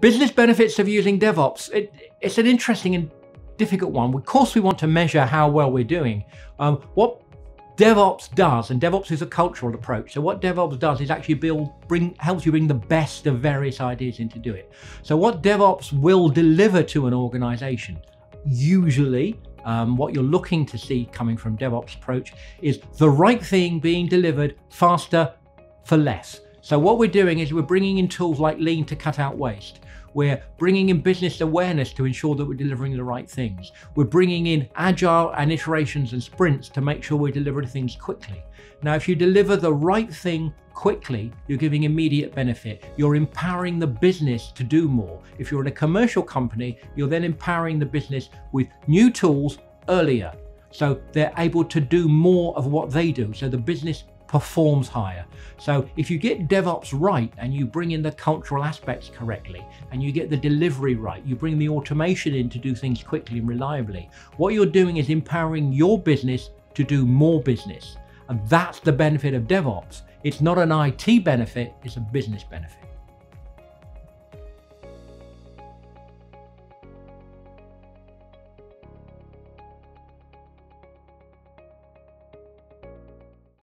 Business benefits of using DevOps. It, it's an interesting and difficult one. Of course, we want to measure how well we're doing. Um, what DevOps does, and DevOps is a cultural approach. So what DevOps does is actually build, bring, helps you bring the best of various ideas into do it. So what DevOps will deliver to an organization, usually um, what you're looking to see coming from DevOps approach is the right thing being delivered faster for less. So what we're doing is we're bringing in tools like Lean to cut out waste. We're bringing in business awareness to ensure that we're delivering the right things. We're bringing in agile and iterations and sprints to make sure we're delivering things quickly. Now, if you deliver the right thing quickly, you're giving immediate benefit. You're empowering the business to do more. If you're in a commercial company, you're then empowering the business with new tools earlier. So they're able to do more of what they do. So the business performs higher. So if you get DevOps right and you bring in the cultural aspects correctly and you get the delivery right, you bring the automation in to do things quickly and reliably, what you're doing is empowering your business to do more business. And that's the benefit of DevOps. It's not an IT benefit, it's a business benefit.